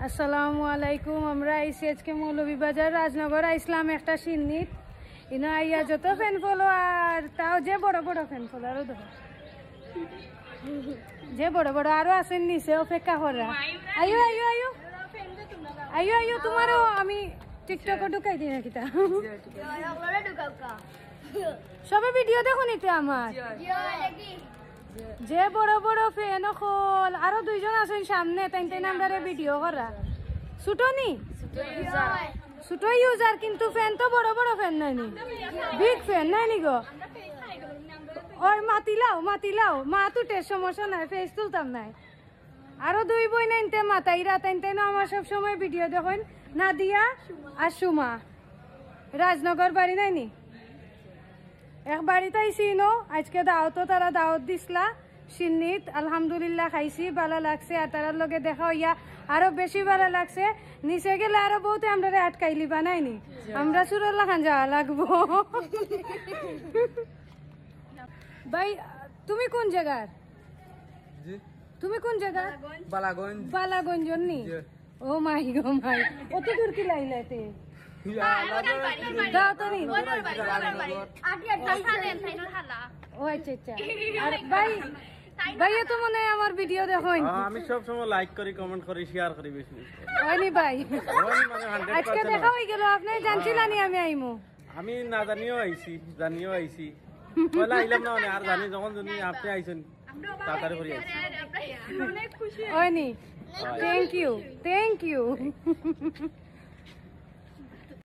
আসসালামু আলাইকুম আমরা আইসি আজকে মৌলভীবাজার রাজনগর আইসলাম একটা সিন্নিত ইনো আইয়া যত ফ্যান ফলো আর তাও যে বড় বড় ফ্যান ফলো আরও দেখো যে বড় বড় আরও আছেন নিচে অপেক্ষা করা আয়ো আয়ো আয়ো আয়ো আয়ো তোমারও আমি টিকটকে ঢুকাই দিই নাকি তা সবে ভিডিও দেখো নিতে আমার যে বড় বড় ফ্যান হল আরও দুইজন আছেন সামনে তাই তাই নাম্বারে ভিডিও করা। ছুটো নি? ছোট ইউজার কিন্তু ফ্যান তো বড় বড় ফ্যান নাই নি। বিগ ফ্যান নাই নি গো। ওই মাতিলাও মাতিলাও মা তুটে সমস্যা নাই ফেস তুলতাম নাই। আরও দুই বই নাইনতে মাতাইরা তাই তাই না আমার সব সময় ভিডিও দেখেন। নাদিয়া আর সুমা। রাজনগর বাড়ি নাইনি এক বাড়িতে আইসি নো আজকে দাওয়াতও তারা দাওয়াত দিসলা। সিন্নিত আলহামদুলিল্লাহ খাইছি ভালো লাগছে। আর তারার লগে দেখা হইয়া আরও বেশি ভালো লাগছে। নিচে গেলে আরও বহুতে আমরা আটকাইলি বানাইনি। আমরা সুরল্লা খান যাওয়া লাগবো। ভাই তুমি কোন জায়গার? তুমি কোন জায়গার? বালাগঞ্জ। বালাগঞ্জ নি ও মাই গো মাই। অত দূর কি লাইলাতে দাও তো নি ও আচ্ছা আচ্ছা। আর ভাই ভাইয়া তো মনে আমার ভিডিও দেখো আমি সব সময় লাইক করি কমেন্ট করি শেয়ার করি বেশি হয়নি ভাই। হয় মানে 100% আজকে দেখা হয়ে। গেল আপনি জানছিলানি আমি আইমু। আমি না জানিও আইছি জানিও আইছি। পয়লা আইলাম না মানে আর জানি যখন জানি আপনি আইছেন তাড়াতাড়ি করে আইছি। হয়নি। Thank you thank you